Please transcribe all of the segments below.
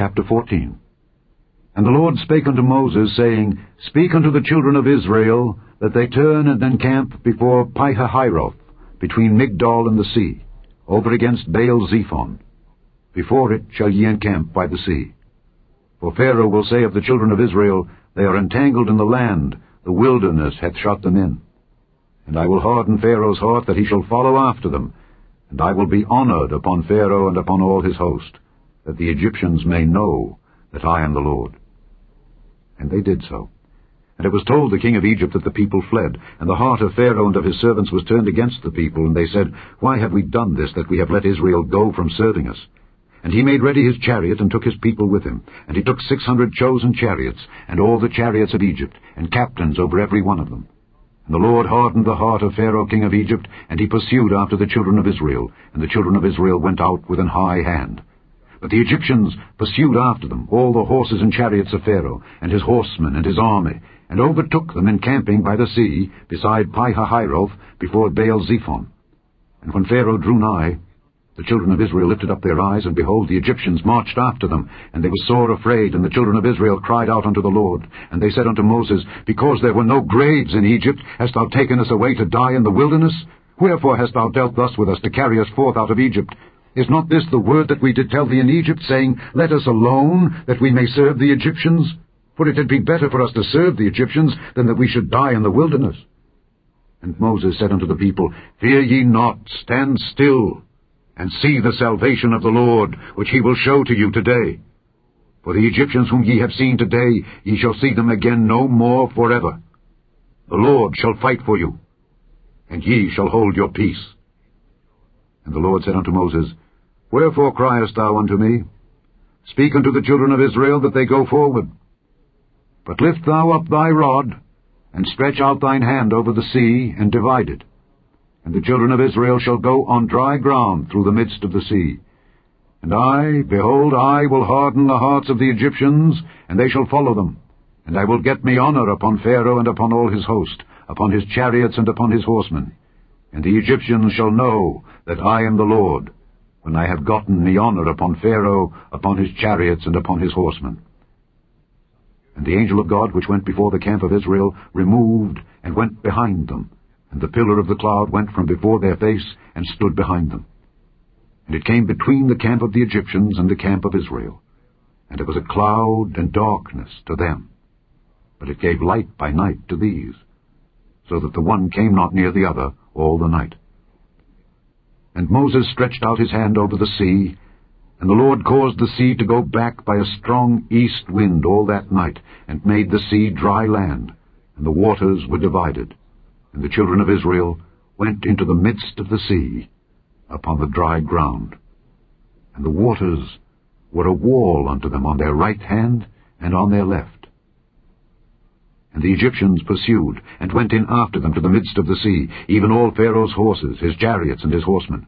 Chapter 14 And the Lord spake unto Moses, saying, Speak unto the children of Israel, that they turn and encamp before Pihahiroth, between Migdol and the sea, over against Baal Zephon. Before it shall ye encamp by the sea. For Pharaoh will say of the children of Israel, They are entangled in the land, the wilderness hath shut them in. And I will harden Pharaoh's heart, that he shall follow after them, and I will be honored upon Pharaoh and upon all his host, that the Egyptians may know that I am the Lord. And they did so. And it was told the king of Egypt that the people fled, and the heart of Pharaoh and of his servants was turned against the people, and they said, Why have we done this, that we have let Israel go from serving us? And he made ready his chariot, and took his people with him. And he took six hundred chosen chariots, and all the chariots of Egypt, and captains over every one of them. And the Lord hardened the heart of Pharaoh king of Egypt, and he pursued after the children of Israel, and the children of Israel went out with an high hand. But the Egyptians pursued after them, all the horses and chariots of Pharaoh, and his horsemen and his army, and overtook them encamping by the sea, beside Pihahiroth, before Baal Zephon. And when Pharaoh drew nigh, the children of Israel lifted up their eyes, and behold, the Egyptians marched after them. And they were sore afraid, and the children of Israel cried out unto the Lord. And they said unto Moses, Because there were no graves in Egypt, hast thou taken us away to die in the wilderness? Wherefore hast thou dealt thus with us to carry us forth out of Egypt? Is not this the word that we did tell thee in Egypt, saying, Let us alone, that we may serve the Egyptians? For it had been better for us to serve the Egyptians than that we should die in the wilderness. And Moses said unto the people, Fear ye not, stand still, and see the salvation of the Lord, which he will show to you today. For the Egyptians whom ye have seen today, ye shall see them again no more forever. The Lord shall fight for you, and ye shall hold your peace. And the Lord said unto Moses, Wherefore criest thou unto me? Speak unto the children of Israel that they go forward. But lift thou up thy rod, and stretch out thine hand over the sea, and divide it and the children of Israel shall go on dry ground through the midst of the sea. And I, behold, I will harden the hearts of the Egyptians, and they shall follow them. And I will get me honor upon Pharaoh and upon all his host, upon his chariots and upon his horsemen. And the Egyptians shall know that I am the Lord, when I have gotten me honor upon Pharaoh, upon his chariots, and upon his horsemen. And the angel of God which went before the camp of Israel removed and went behind them, and the pillar of the cloud went from before their face, and stood behind them. And it came between the camp of the Egyptians and the camp of Israel. And it was a cloud and darkness to them. But it gave light by night to these, so that the one came not near the other all the night. And Moses stretched out his hand over the sea, and the Lord caused the sea to go back by a strong east wind all that night, and made the sea dry land, and the waters were divided. And the children of Israel went into the midst of the sea upon the dry ground. And the waters were a wall unto them on their right hand and on their left. And the Egyptians pursued, and went in after them to the midst of the sea, even all Pharaoh's horses, his chariots, and his horsemen.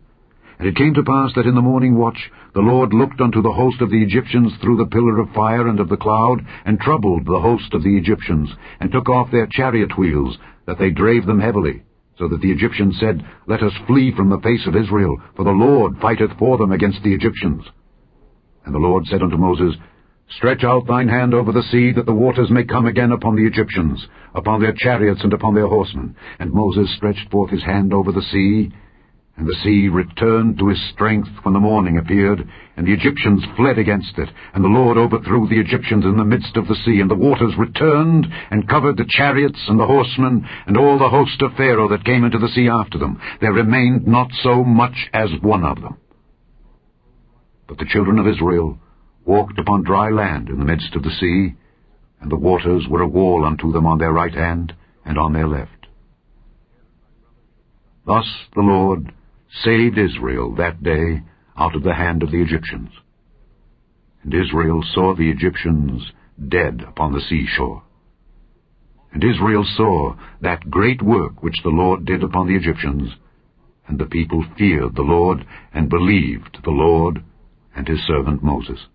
And it came to pass that in the morning watch the Lord looked unto the host of the Egyptians through the pillar of fire and of the cloud, and troubled the host of the Egyptians, and took off their chariot wheels, that they drave them heavily, so that the Egyptians said, Let us flee from the face of Israel, for the Lord fighteth for them against the Egyptians. And the Lord said unto Moses, Stretch out thine hand over the sea, that the waters may come again upon the Egyptians, upon their chariots and upon their horsemen. And Moses stretched forth his hand over the sea, and the sea returned to his strength when the morning appeared, and the Egyptians fled against it, and the Lord overthrew the Egyptians in the midst of the sea, and the waters returned, and covered the chariots and the horsemen, and all the host of Pharaoh that came into the sea after them. There remained not so much as one of them. But the children of Israel walked upon dry land in the midst of the sea, and the waters were a wall unto them on their right hand and on their left. Thus the Lord saved Israel that day out of the hand of the Egyptians. And Israel saw the Egyptians dead upon the seashore. And Israel saw that great work which the Lord did upon the Egyptians, and the people feared the Lord, and believed the Lord and his servant Moses.